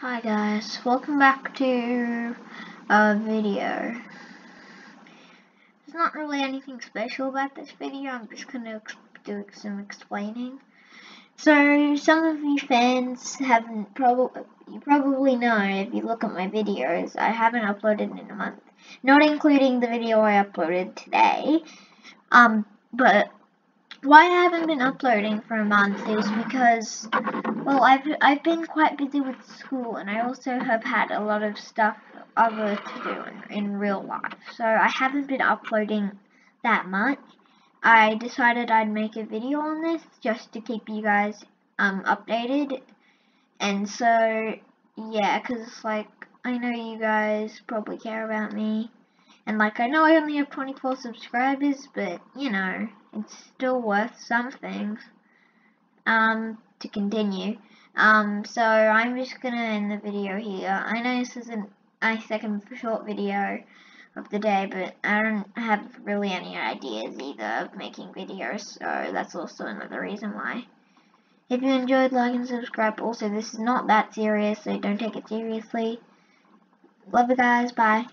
Hi guys, welcome back to a video. There's not really anything special about this video, I'm just gonna do some explaining. So, some of you fans haven't probably, you probably know if you look at my videos, I haven't uploaded in a month. Not including the video I uploaded today. Um, but why I haven't been uploading for a month is because, well, I've I've been quite busy with school, and I also have had a lot of stuff other to do in, in real life. So I haven't been uploading that much. I decided I'd make a video on this just to keep you guys um updated, and so yeah, cause like I know you guys probably care about me. And like, I know I only have 24 subscribers, but, you know, it's still worth some things, um, to continue. Um, so I'm just gonna end the video here. I know this isn't my second short video of the day, but I don't have really any ideas either of making videos, so that's also another reason why. If you enjoyed, like and subscribe. Also, this is not that serious, so don't take it seriously. Love you guys, bye.